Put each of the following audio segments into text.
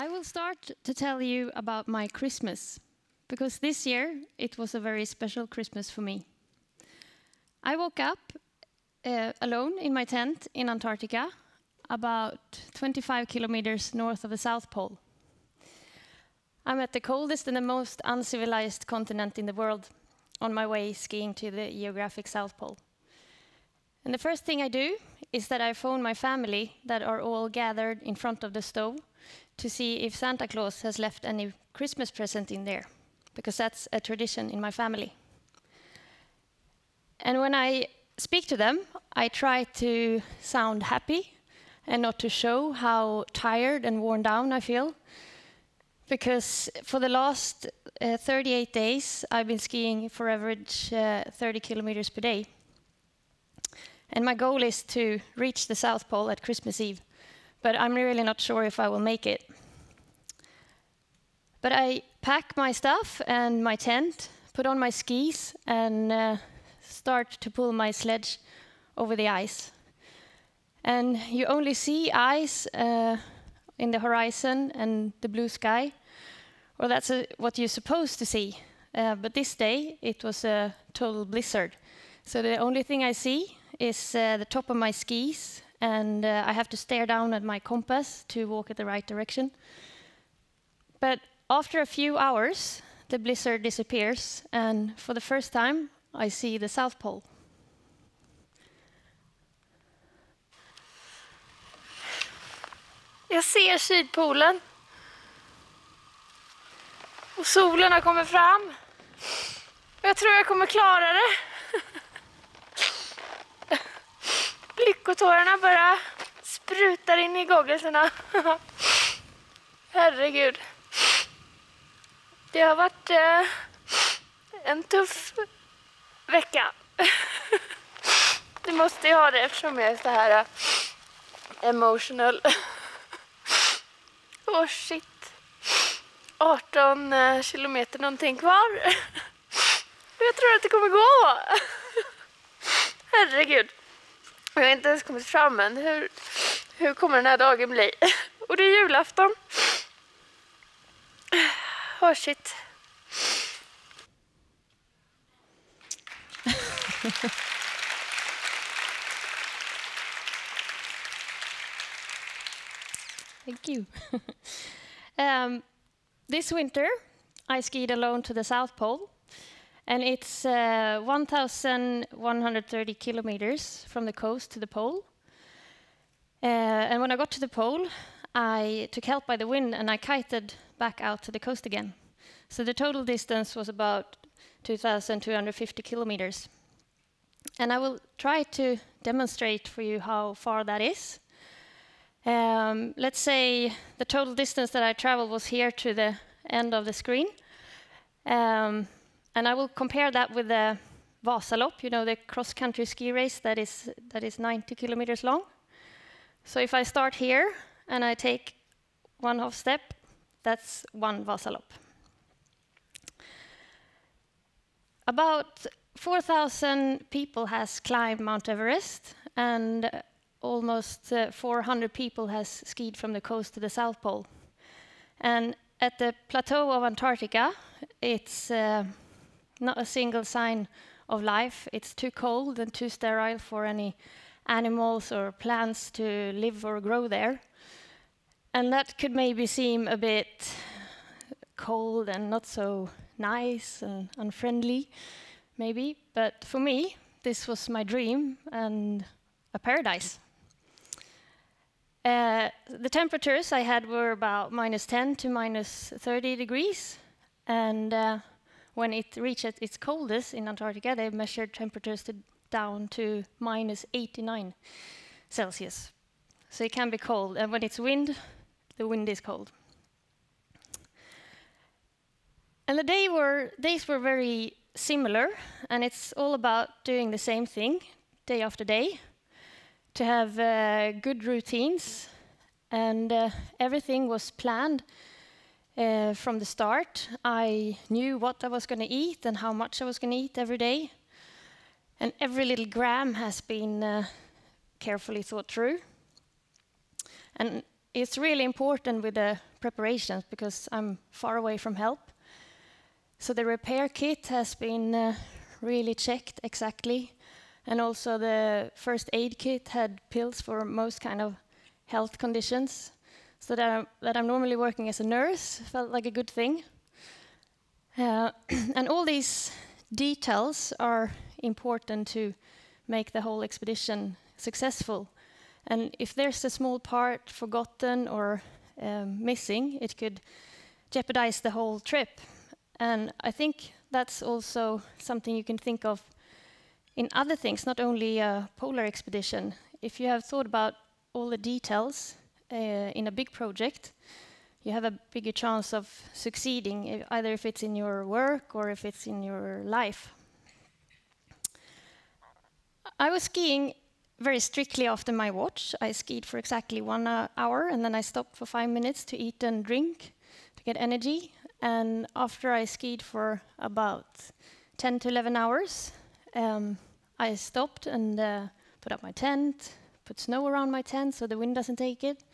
I will start to tell you about my Christmas, because this year it was a very special Christmas for me. I woke up uh, alone in my tent in Antarctica, about 25 kilometers north of the South Pole. I'm at the coldest and the most uncivilized continent in the world on my way skiing to the geographic South Pole. And the first thing I do is that I phone my family that are all gathered in front of the stove to see if Santa Claus has left any Christmas present in there, because that's a tradition in my family. And when I speak to them, I try to sound happy and not to show how tired and worn down I feel. Because for the last uh, 38 days, I've been skiing for average uh, 30 kilometers per day. And my goal is to reach the South Pole at Christmas Eve, but I'm really not sure if I will make it. But I pack my stuff and my tent, put on my skis, and uh, start to pull my sledge over the ice. And you only see ice uh, in the horizon and the blue sky, or that's a, what you're supposed to see. Uh, but this day, it was a total blizzard. So the only thing I see is uh, the top of my skis, and uh, I have to stare down at my compass to walk in the right direction. But after a few hours, the blizzard disappears, and for the first time, I see the South Pole. Jag ser Sydpolen. Och solen har kommit fram. Jag tror jag kommer klara det. Lyckotårarna bara sprutar in i gogglesarna. Herregud. Det har varit eh, en tuff vecka. Det måste jag ha det eftersom jag är så här eh, emotional. Åh oh, shit. 18 eh, kilometer någonting kvar. Jag tror att det kommer gå. Herregud. Och Jag har inte ens kommit fram än. Hur, hur kommer den här dagen bli? Och det är julafton. Åh oh, shit. Thank you. um, this winter, I skied alone to the South Pole, and it's uh, 1,130 kilometers from the coast to the pole. Uh, and when I got to the pole, I took help by the wind and I kited back out to the coast again. So the total distance was about 2,250 kilometers. And I will try to demonstrate for you how far that is. Um, let's say the total distance that I traveled was here to the end of the screen. Um, and I will compare that with the Vasalopp, you know, the cross-country ski race that is, that is 90 kilometers long. So if I start here and I take one half step, that's one Vasalopp. About 4,000 people has climbed Mount Everest, and almost uh, 400 people has skied from the coast to the South Pole. And at the plateau of Antarctica, it's uh, not a single sign of life. It's too cold and too sterile for any animals or plants to live or grow there. And that could maybe seem a bit cold and not so nice and unfriendly, maybe. But for me, this was my dream and a paradise. Uh, the temperatures I had were about minus 10 to minus 30 degrees. And uh, when it reached its coldest in Antarctica, they measured temperatures to down to minus 89 Celsius. So it can be cold. And when it's wind, the wind is cold. And the day were, days were very similar, and it's all about doing the same thing day after day to have uh, good routines, and uh, everything was planned uh, from the start. I knew what I was going to eat and how much I was going to eat every day, and every little gram has been uh, carefully thought through. And it's really important with the preparations because I'm far away from help. So the repair kit has been uh, really checked exactly, and also the first aid kit had pills for most kind of health conditions. So that I'm, that I'm normally working as a nurse felt like a good thing. Uh, and all these details are important to make the whole expedition successful. And if there's a small part forgotten or um, missing, it could jeopardize the whole trip. And I think that's also something you can think of in other things, not only a polar expedition. If you have thought about all the details in a big project, you have a bigger chance of succeeding, either if it's in your work or if it's in your life. I was skiing very strictly after my watch. I skied for exactly one uh, hour and then I stopped for five minutes to eat and drink to get energy. And after I skied for about 10 to 11 hours, um, I stopped and uh, put up my tent, put snow around my tent so the wind doesn't take it.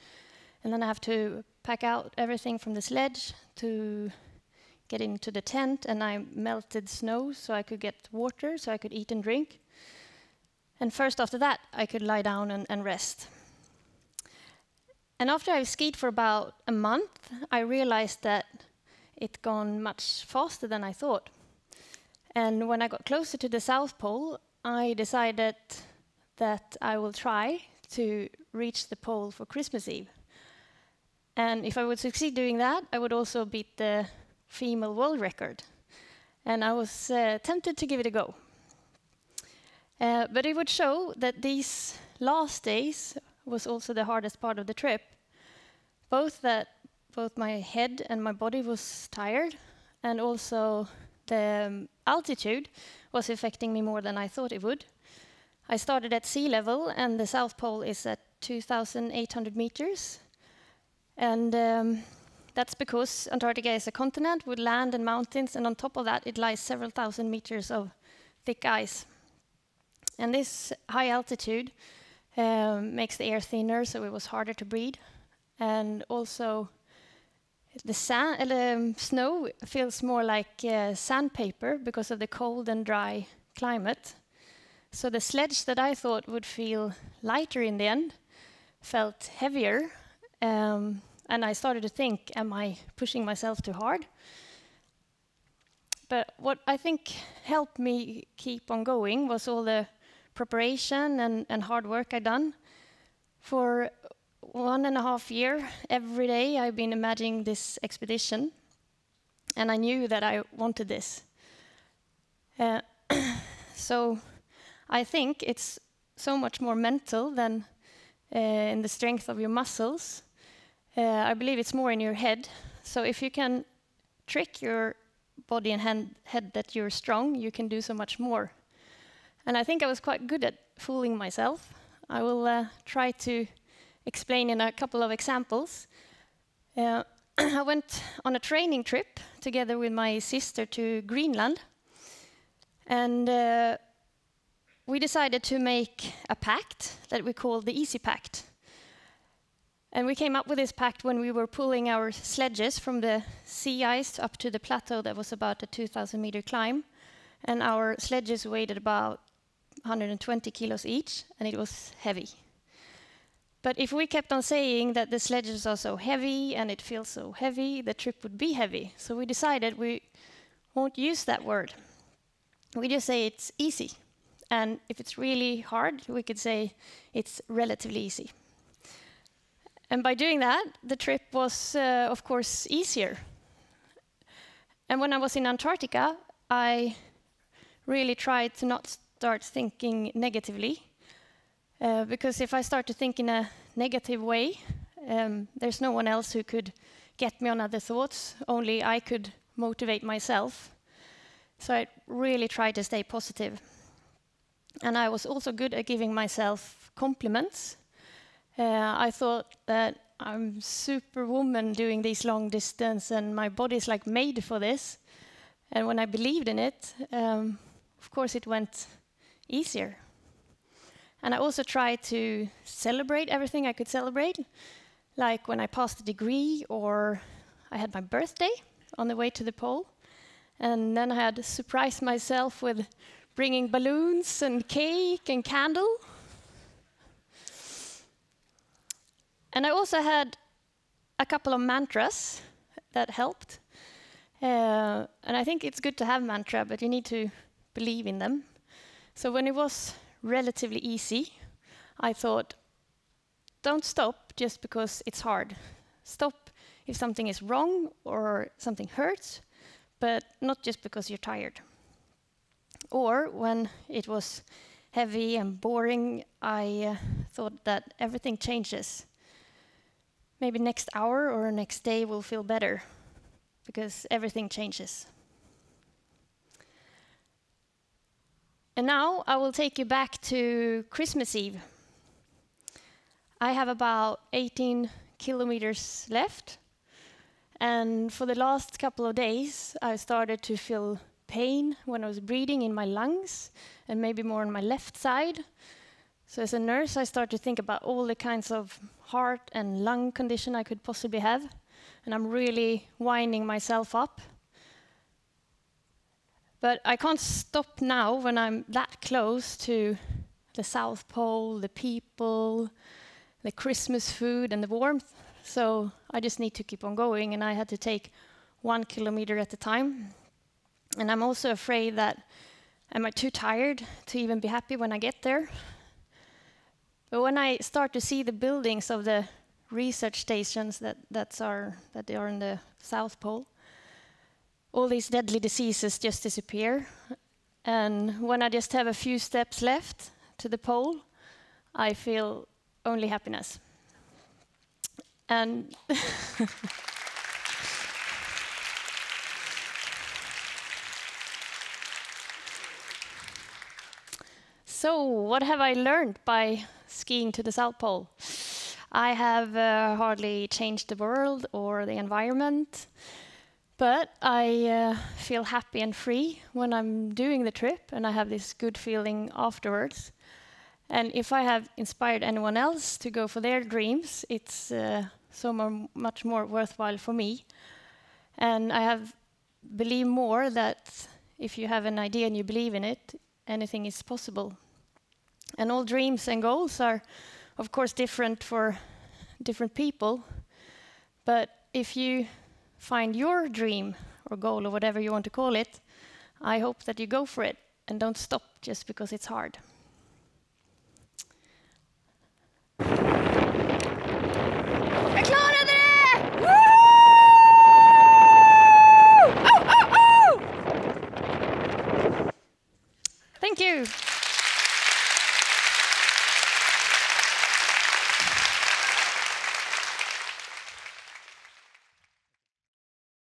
And then I have to pack out everything from the sledge to get into the tent. And I melted snow so I could get water so I could eat and drink. And first after that, I could lie down and, and rest. And after I skied for about a month, I realized that it had gone much faster than I thought. And when I got closer to the South Pole, I decided that I will try to reach the pole for Christmas Eve. And if I would succeed doing that, I would also beat the female world record. And I was uh, tempted to give it a go. Uh, but it would show that these last days was also the hardest part of the trip. Both that both my head and my body was tired, and also the um, altitude was affecting me more than I thought it would. I started at sea level, and the South Pole is at 2,800 meters. And um, that's because Antarctica is a continent with land and mountains, and on top of that, it lies several thousand meters of thick ice. And this high altitude um, makes the air thinner, so it was harder to breathe. And also, the sand, uh, snow feels more like uh, sandpaper because of the cold and dry climate. So the sledge that I thought would feel lighter in the end felt heavier. Um, and I started to think, am I pushing myself too hard? But what I think helped me keep on going was all the preparation and, and hard work I've done. For one and a half year, every day I've been imagining this expedition, and I knew that I wanted this. Uh, so I think it's so much more mental than uh, in the strength of your muscles. Uh, I believe it's more in your head. So if you can trick your body and hand, head that you're strong, you can do so much more. And I think I was quite good at fooling myself. I will uh, try to explain in a couple of examples. I went on a training trip together with my sister to Greenland. And uh, we decided to make a pact that we called the Easy Pact. And we came up with this pact when we were pulling our sledges from the sea ice up to the plateau that was about a 2,000 meter climb. And our sledges weighed about 120 kilos each, and it was heavy. But if we kept on saying that the sledges are so heavy and it feels so heavy, the trip would be heavy. So we decided we won't use that word. We just say it's easy. And if it's really hard, we could say it's relatively easy. And by doing that, the trip was, uh, of course, easier. And when I was in Antarctica, I really tried to not start thinking negatively. Uh, because if I start to think in a negative way, um, there's no one else who could get me on other thoughts, only I could motivate myself. So I really tried to stay positive. And I was also good at giving myself compliments. Uh, I thought that I'm superwoman doing these long distance and my body's like made for this. And when I believed in it, um, of course it went easier. And I also tried to celebrate everything I could celebrate. like when I passed a degree or I had my birthday on the way to the pole. And then I had surprised myself with bringing balloons and cake and candle. And I also had a couple of mantras that helped. Uh, and I think it's good to have mantra, but you need to believe in them. So when it was relatively easy, I thought, don't stop just because it's hard. Stop if something is wrong or something hurts, but not just because you're tired. Or when it was heavy and boring, I uh, thought that everything changes. Maybe next hour or next day will feel better because everything changes. And now I will take you back to Christmas Eve. I have about 18 kilometers left. And for the last couple of days, I started to feel pain when I was breathing in my lungs and maybe more on my left side. So as a nurse, I started to think about all the kinds of heart and lung condition I could possibly have. And I'm really winding myself up but I can't stop now when I'm that close to the South Pole, the people, the Christmas food, and the warmth. So I just need to keep on going, and I had to take one kilometer at a time. And I'm also afraid that am I too tired to even be happy when I get there? But when I start to see the buildings of the research stations that, that's are, that are in the South Pole, all these deadly diseases just disappear. And when I just have a few steps left to the pole, I feel only happiness. And so, what have I learned by skiing to the South Pole? I have uh, hardly changed the world or the environment. But I uh, feel happy and free when I'm doing the trip, and I have this good feeling afterwards. And if I have inspired anyone else to go for their dreams, it's uh, so much more worthwhile for me. And I have believe more that if you have an idea and you believe in it, anything is possible. And all dreams and goals are, of course, different for different people. But if you find your dream or goal or whatever you want to call it, I hope that you go for it and don't stop just because it's hard. Jag klarade det! Woo! Oh, oh, oh! Thank you.